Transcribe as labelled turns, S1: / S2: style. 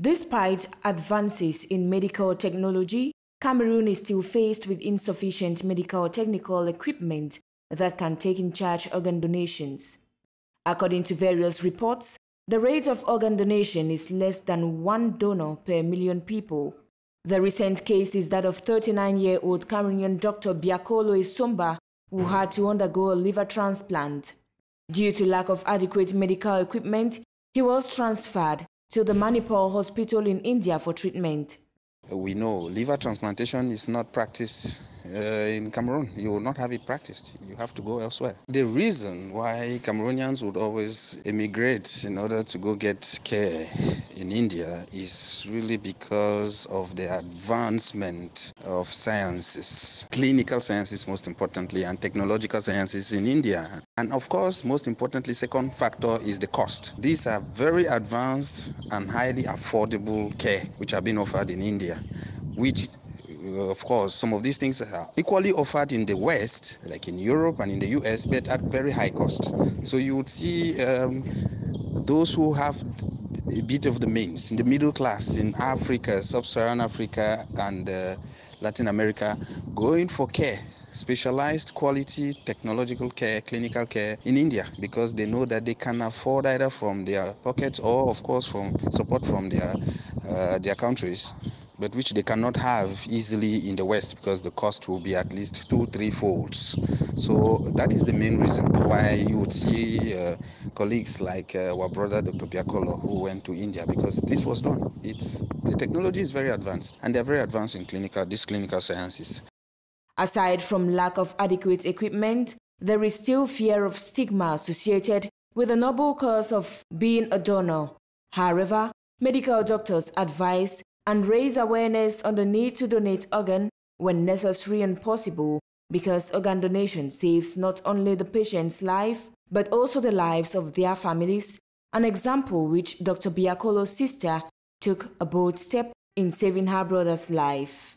S1: Despite advances in medical technology, Cameroon is still faced with insufficient medical technical equipment that can take in charge organ donations. According to various reports, the rate of organ donation is less than one donor per million people. The recent case is that of 39-year-old Cameroonian Dr. Biakolo Isomba, who had to undergo a liver transplant. Due to lack of adequate medical equipment, he was transferred to the Manipal Hospital in India for treatment.
S2: We know liver transplantation is not practiced uh, in Cameroon. You will not have it practiced. You have to go elsewhere. The reason why Cameroonians would always emigrate in order to go get care in India is really because of the advancement of sciences, clinical sciences most importantly, and technological sciences in India. And of course, most importantly, second factor is the cost. These are very advanced and highly affordable care which are being offered in India, which uh, of course, some of these things are equally offered in the West, like in Europe and in the US, but at very high cost. So you would see um, those who have a bit of the means in the middle class in Africa, sub Saharan Africa, and uh, Latin America going for care specialized quality technological care, clinical care in India because they know that they can afford either from their pockets or, of course, from support from their uh, their countries but which they cannot have easily in the West because the cost will be at least two, three folds. So that is the main reason why you would see uh, colleagues like uh, our brother Dr. Biakolo who went to India because this was done. It's the technology is very advanced and they're very advanced in clinical these clinical sciences.
S1: Aside from lack of adequate equipment, there is still fear of stigma associated with the noble cause of being a donor. However, medical doctors advise and raise awareness on the need to donate organ when necessary and possible because organ donation saves not only the patient's life but also the lives of their families, an example which Dr. Biakolo's sister took a bold step in saving her brother's life.